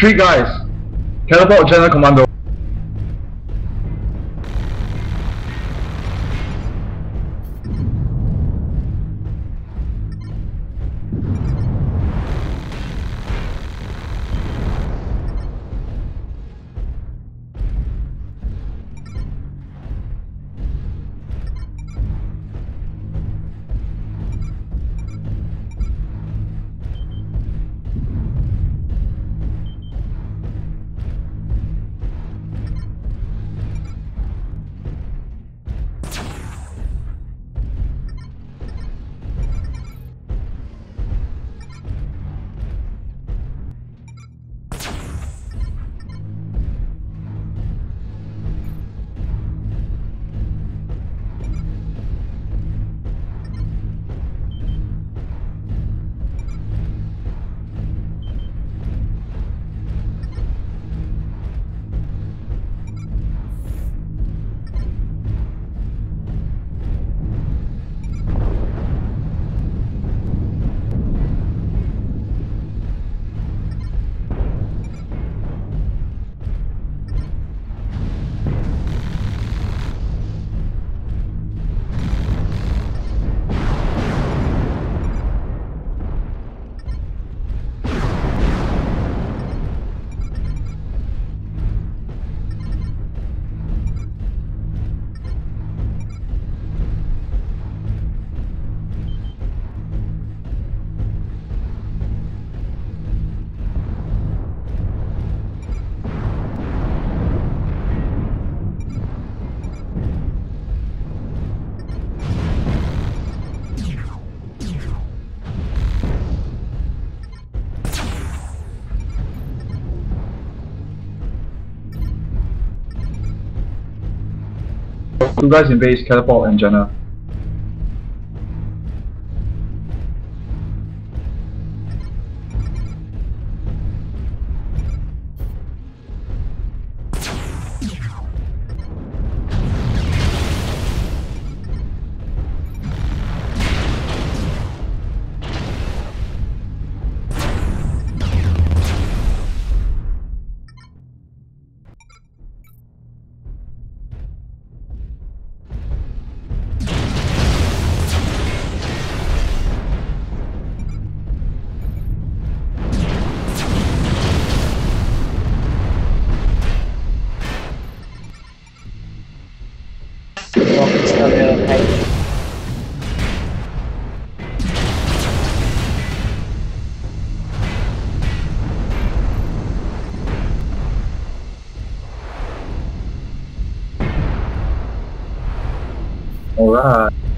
Three guys. Teleport General Commando. Two guys in base, Teleport and Jenna. Alright.